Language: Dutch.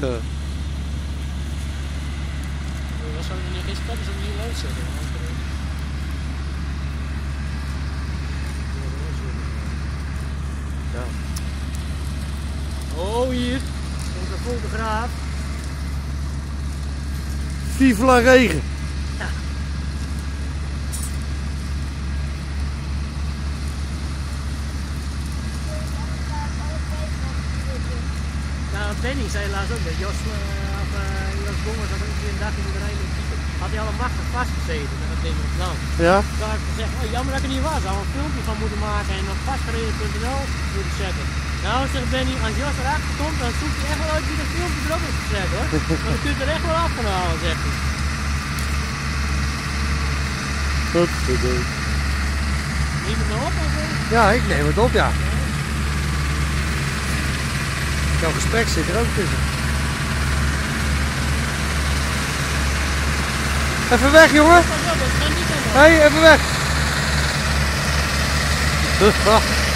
Ja. Was zo niet geen stap, is dat niet leuk zetten. Ja. Oh, hier. Onze fotograaf. Vive la regen. Nou, Benny zei laatst ook dat Jos, uh, of, uh, Jos Bongers had ook een dag in de. Had hij al een machtig vastgezeten met dat ding op het land. Ja? Toen had ik gezegd, oh, jammer dat ik er niet was. Zou een filmpje van moeten maken en op vastgereden.nl moeten zetten. Nou, zegt Benny, als Jos erachter komt, dan zoekt hij echt wel uit wie dat filmpje erop is gezet hoor. Want dan kun je er echt wel af gaan halen, zegt hij. Godverdomme. Neem het nou op of? Ja, ik neem het op, ja. Jouw gesprek zit er ook tussen. Even weg, jongen. Hé, hey, even weg.